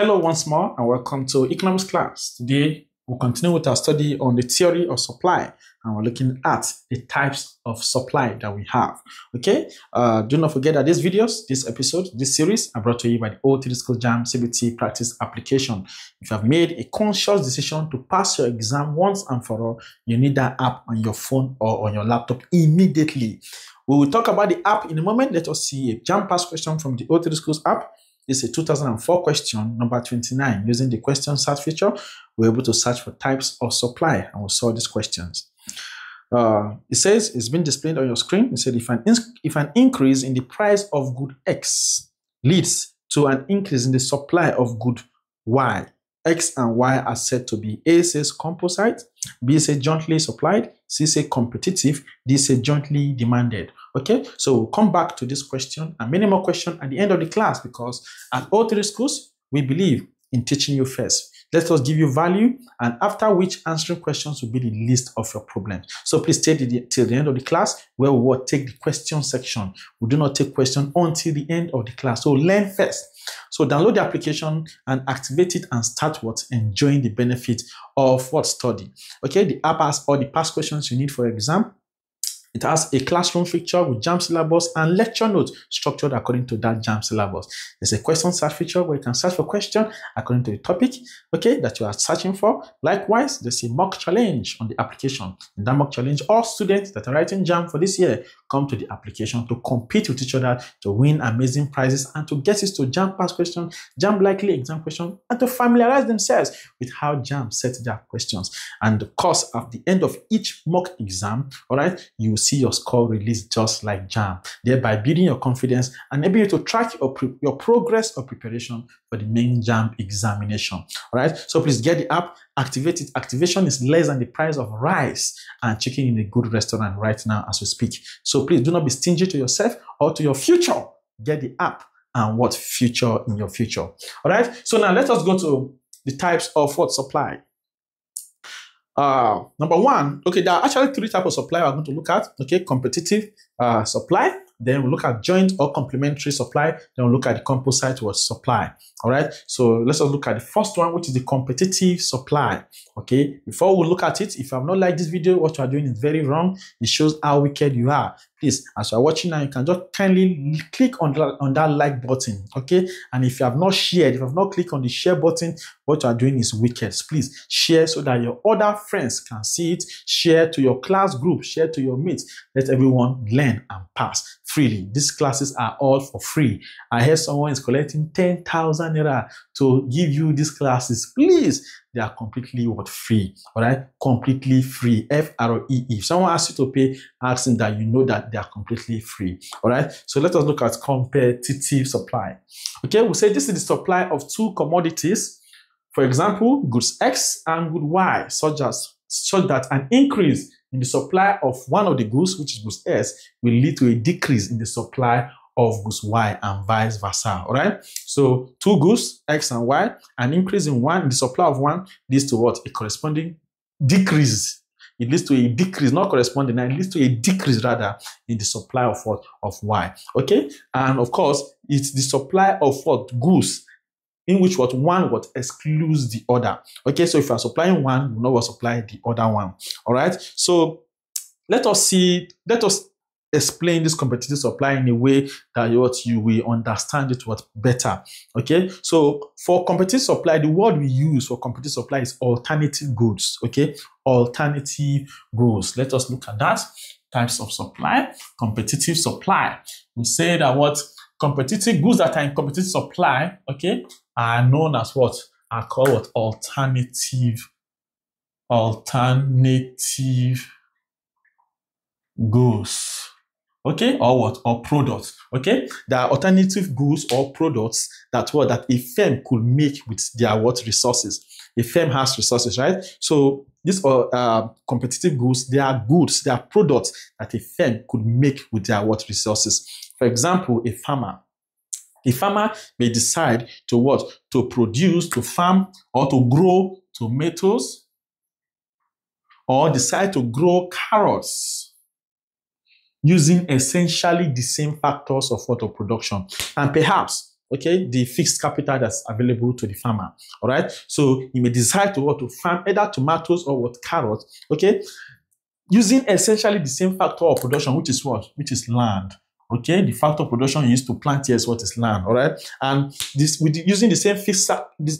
Hello once more and welcome to economics class. Today we'll continue with our study on the theory of supply and we're looking at the types of supply that we have. Okay, uh, do not forget that these videos, this episode, this series are brought to you by the O3 School JAMB CBT Practice Application. If you have made a conscious decision to pass your exam once and for all, you need that app on your phone or on your laptop immediately. We will talk about the app in a moment. Let us see a JAMB pass question from the O3 Schools app. Is a 2004 question, number 29. Using the question search feature, we're able to search for types of supply and we solve these questions. Uh, it says it's been displayed on your screen. It said if an, if an increase in the price of good X leads to an increase in the supply of good Y, X and Y are said to be A says composite, B says jointly supplied, C says competitive, D says jointly demanded. Okay, so we'll come back to this question and many more questions at the end of the class because at O3 schools, we believe in teaching you first. Let us give you value, and after which answering questions will be the least of your problems. So please stay till the end of the class where we will take the question section. We do not take question until the end of the class. So learn first. So download the application and activate it and start what enjoying the benefit of what study. Okay, the app has all the past questions you need for exam it has a classroom feature with JAMB syllabus and lecture notes structured according to that JAMB syllabus. There's a question search feature where you can search for question according to the topic, okay, that you are searching for. Likewise, there's a mock challenge on the application. In that mock challenge, all students that are writing JAMB for this year come to the application to compete with each other, to win amazing prizes, and to get used to JAMB past question, JAMB likely exam question, and to familiarize themselves with how JAMB sets their questions. And of course, at the end of each mock exam, all right, you see your score released just like JAMB, thereby building your confidence and able to track your, your progress or preparation for the main JAMB examination. All right, so please get the app, activate it. Activation is less than the price of rice and chicken in a good restaurant right now as we speak. So please do not be stingy to yourself or to your future. Get the app and what future in your future. All right, so now let us go to the types of what supply. Uh, number one, okay, there are actually three types of supply we're going to look at. Okay, competitive uh, supply, then we look at joint or complementary supply, then we look at the composite was supply. All right, so let's just look at the first one, which is the competitive supply. Okay, before we look at it, if have not liked this video, what you are doing is very wrong. It shows how wicked you are. Please, as you are watching now, you can just kindly click on that, on that like button. Okay, and if you have not shared, if you have not clicked on the share button, what you are doing is wicked. Please share so that your other friends can see it. Share to your class group, share to your mates. Let everyone learn and pass freely. These classes are all for free. I heard someone is collecting 10,000 naira to give you these classes. Please, they are completely what free. All right, completely free. F R E E. If someone asks you to pay, asking that you know that they are completely free. All right, so let us look at competitive supply. Okay, we say this is the supply of two commodities. For example, goods X and good Y, such as such that an increase in the supply of one of the goods, which is goods S, will lead to a decrease in the supply of goose Y and vice versa. All right. So two goods, X and Y, an increase in one, the supply of one leads to what? A corresponding decrease. It leads to a decrease, not corresponding, it leads to a decrease rather in the supply of what? Of Y. Okay. And of course, it's the supply of what? Goose in which what one what excludes the other. Okay, so if you are supplying one, you know what supply the other one. All right. So let us see, let us explain this competitive supply in a way that what you will understand it what better. Okay. So for competitive supply, the word we use for competitive supply is alternative goods. Okay. Alternative goods. Let us look at that. Types of supply, competitive supply. We say that what competitive goods that are in competitive supply, okay, are known as what? Are called what? Alternative, alternative goods. Okay, or what? Or products. Okay, there are alternative goods or products that what that a firm could make with their what resources. A firm has resources, right? So these are uh, competitive goods. They are goods. They are products that a firm could make with their what resources. For example, a farmer a farmer may decide to what? To produce, to farm, or to grow tomatoes, or decide to grow carrots using essentially the same factors of photo production. And perhaps okay, the fixed capital that's available to the farmer. All right. So he may decide to what to farm either tomatoes or what carrots, okay, using essentially the same factor of production, which is what? Which is land. Okay, the factor of production used to plant here is what is land, all right, and this with using the same fixed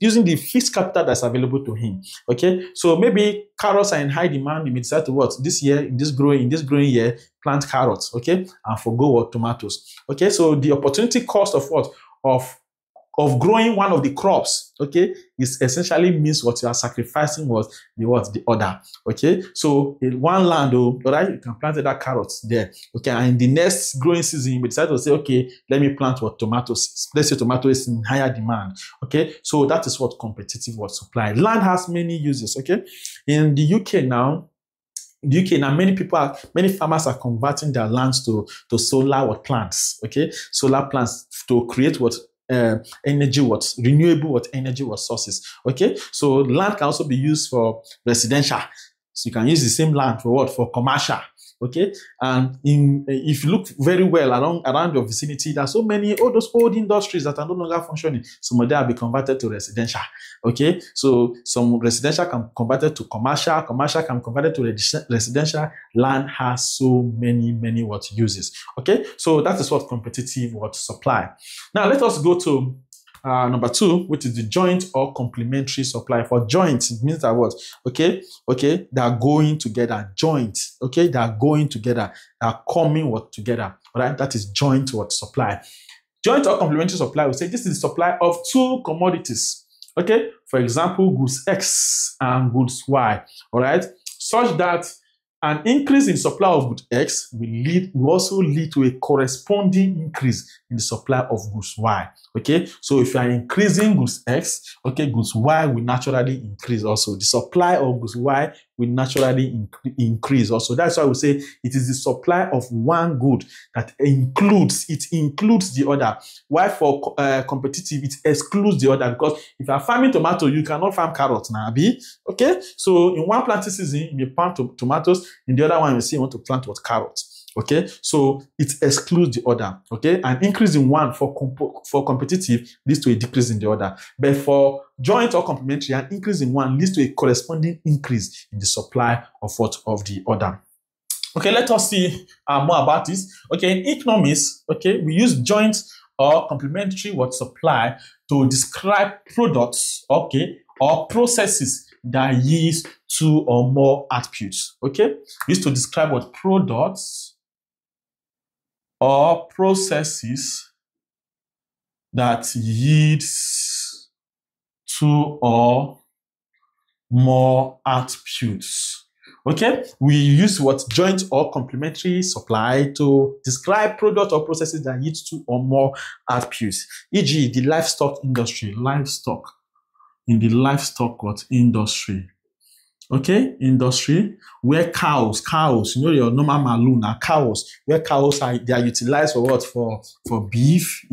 using the fixed capital that's available to him. Okay, so maybe carrots are in high demand. He may decide to what this year, in this growing, in this growing year, plant carrots. Okay, and forgo what tomatoes. Okay, so the opportunity cost of what of of growing one of the crops, okay, is essentially means what you are sacrificing was the what the other, okay. So in one land, oh, all right, you can plant that carrots there, okay, and in the next growing season, you decide to say, okay, let me plant what tomatoes. Let's say tomato is in higher demand, okay. So that is what competitive what supply. Land has many uses, okay. In the UK now, the UK now many people are many farmers are converting their lands to to solar what plants okay solar plants to create what uh, energy what renewable what energy what sources okay? So land can also be used for residential. So you can use the same land for what? For commercial Okay, and in if you look very well around around your vicinity, there are so many all those old industries that are no longer functioning. Some of them have been converted to residential. Okay, so some residential can converted to commercial, commercial can converted to residential. Land has so many many what uses. Okay, so that is what competitive what supply. Now let us go to uh, number two, which is the joint or complementary supply. For joint, it means that what? Okay, okay, they are going together. Joint, okay, they are going together. They are coming what together. All right, that is joint what supply. Joint or complementary supply, we say this is the supply of two commodities. Okay, for example, goods X and goods Y. All right, such that an increase in supply of goods X will lead will also lead to a corresponding increase in the supply of goods Y. Okay, so if you are increasing goods X, okay, goods Y will naturally increase also. The supply of goods Y will naturally inc increase also. That's why we say it is the supply of one good that includes it includes the other. Why for uh, competitive it excludes the other because if you are farming tomato, you cannot farm carrots now. Be okay. So in one planting season, you plant tomatoes. In the other one, you see you want to plant what carrots. Okay, so it excludes the other. Okay, an increase in one for comp for competitive leads to a decrease in the other. But for joint or complementary, an increase in one leads to a corresponding increase in the supply of what of the other. Okay, let us see uh, more about this. Okay, in economics, okay, we use joint or complementary what supply to describe products, okay, or processes that use two or more attributes. Okay, used to describe what products or processes that yields two or more outputs. Okay, we use what joint or complementary supply to describe product or processes that yield two or more outputs. E.g., the livestock industry, livestock in the livestock what industry okay, industry where cows, cows, you know your normal maloon are cows, where cows are they are utilized for what? For for beef.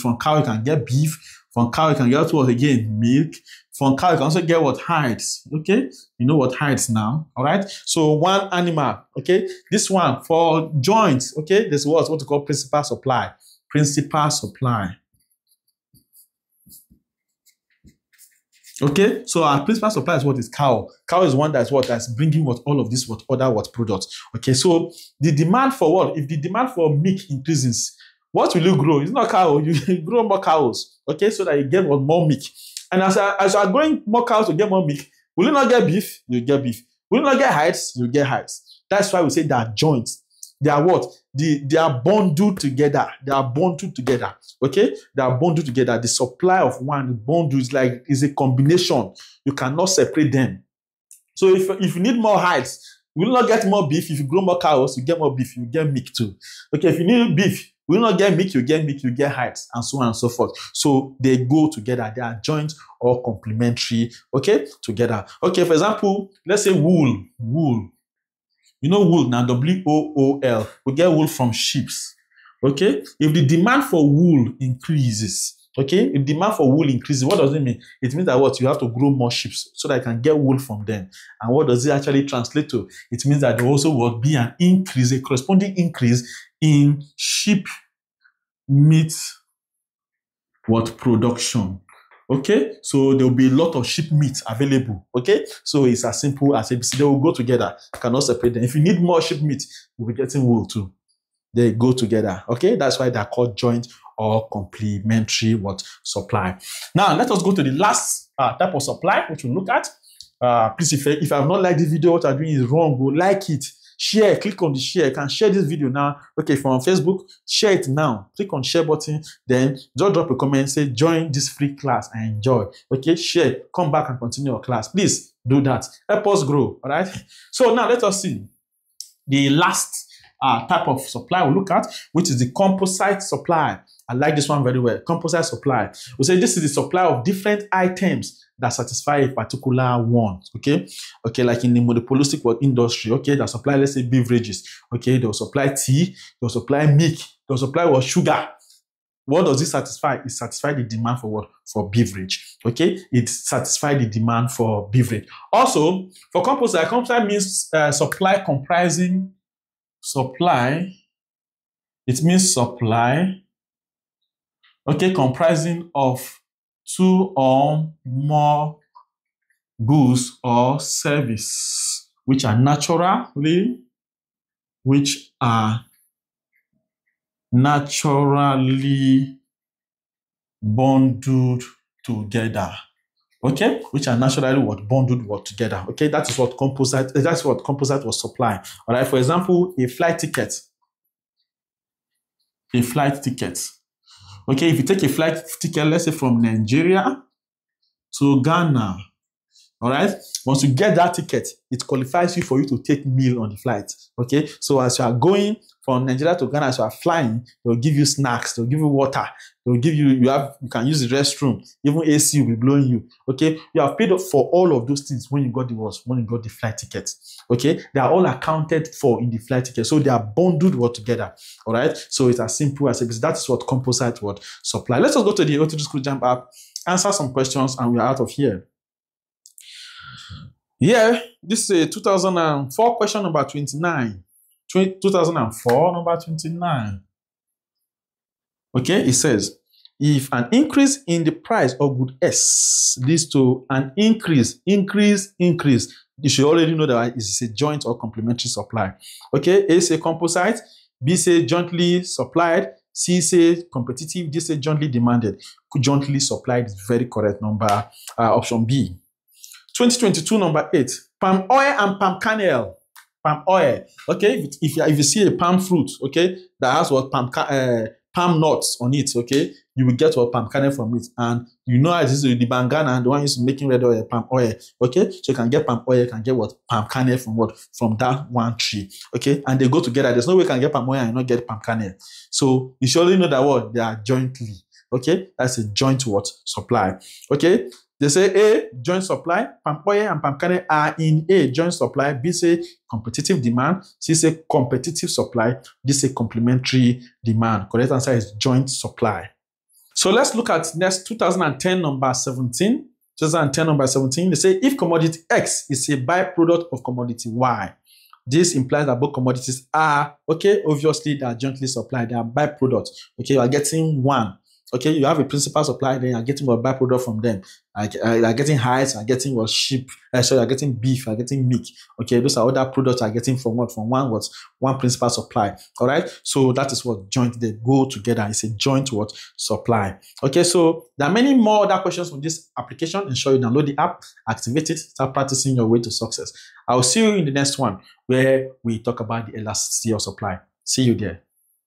From cow you can get beef. From cow you can get what again? Milk. From cow you can also get what hides. Okay, you know what hides now. All right. So one animal. Okay, this one for joints. Okay, this was what we call principal supply. Principal supply. Okay, so our principal supply is what is cow. Cow is one that's what that's bringing what all of this what other what products. Okay, so the demand for what if the demand for milk increases, what will you grow? It's not cow. You grow more cows. Okay, so that you get what more milk. And as as you are growing more cows to get more milk, will you not get beef? You get beef. Will you not get hides? You get hides. That's why we say that joints. They are what? The, they are bundled together. They are bundled together. Okay? They are bundled together. The supply of one bundle is like is a combination. You cannot separate them. So if, if you need more hides, you will not get more beef. If you grow more cows, you get more beef, you get meat too. Okay, if you need beef, you will not get meat, you get meat, you get hides, and so on and so forth. So they go together. They are joint or complementary, okay, together. Okay, for example, let's say wool, wool. You know wool now, W-O-O-L. We get wool from sheep. Okay? If the demand for wool increases, okay, if demand for wool increases, what does it mean? It means that what? You have to grow more sheep so that I can get wool from them. And what does it actually translate to? It means that there also will be an increase, a corresponding increase in sheep meat what production. Okay, so there will be a lot of sheep meat available. Okay, so it's as simple as ABC. They will go together. You cannot separate them. If you need more sheep meat, you'll be getting wool too. They go together. Okay, that's why they're called joint or complementary what supply. Now let us go to the last uh, type of supply which we'll look at. Uh, please, if, if I have not liked the video, what I'm doing is wrong. Go like it share click on the share. You can share this video now. Okay on facebook share it now. Click on share button then just drop a comment say join this free class and enjoy. Okay share. Come back and continue your class. Please do that. Help us grow. All right? So now let us see the last uh, type of supply we look at which is the composite supply I like this one very well. Composite supply. We say this is the supply of different items that satisfy a particular want. Okay, okay, like in the monopolistic industry. Okay, that supply let's say beverages. Okay, they'll supply tea, they'll supply milk, they'll supply what sugar. What does it satisfy? It satisfies the demand for what? For beverage. Okay, it satisfies the demand for beverage. Also, for composite, composite means uh, supply comprising supply. It means supply okay, comprising of two or more goods or service which are naturally which are naturally bundled together. Okay which are naturally what bundled what together. Okay that is what composite eh, that's what composite was supplying. All right for example a flight ticket. A flight ticket Okay, if you take a flight ticket, let's say from Nigeria to Ghana, all right. Once you get that ticket, it qualifies you for you to take meal on the flight. Okay. So as you are going from Nigeria to Ghana, as you are flying, they'll give you snacks, they'll give you water, they'll give you you have you can use the restroom, even AC will be blowing you. Okay. You have paid for all of those things when you got the was when you got the flight ticket. Okay, they are all accounted for in the flight ticket, so they are bundled all together. All right. So it's as simple as it. That is what composite what supply. Let's just go to the O3 School JAMB app, answer some questions, and we are out of here. Yeah, this is a 2004 question number 29. 2004 number 29. Okay, it says, if an increase in the price of good S leads to an increase, increase, increase, you should already know that it's a joint or complementary supply. Okay, A say composite, B say jointly supplied, C say competitive, D say jointly demanded. Jointly supplied is very correct number, uh, option B. 2022 number 8, palm oil and palm kernel. Palm oil, okay, if, if, you, if you see a palm fruit, okay, that has what palm, uh, palm nuts on it, okay, you will get what palm kernel from it. And you know this is the bangana, the one is making red oil, palm oil, okay? So you can get palm oil, you can get what palm kernel from what? From that one tree, okay? And they go together. There's no way you can get palm oil and not get palm kernel. So you surely know that what? They are jointly, okay? That's a joint what? Supply, okay? They say A, joint supply, palm oil and palm kernel are in A, joint supply. B say competitive demand. C say competitive supply. D say complementary demand. Correct answer is joint supply. So let's look at next 2010 number 17. 2010 number 17, they say if commodity X is a byproduct of commodity Y, this implies that both commodities are, okay, obviously they are jointly supplied, they are byproducts. Okay, you are getting one okay, you have a principal supply, then you're getting a byproduct from them. Like uh, you're getting hides, you're getting what sheep, uh, so you're getting beef, you're getting meat. Okay, those are other products are getting from what? From one what? One principal supply. All right. So that is what joint they go together. It's a joint what supply. Okay, so there are many more other questions from this application. Ensure you download the app, activate it, start practicing your way to success. I'll see you in the next one where we talk about the elasticity of supply. See you there.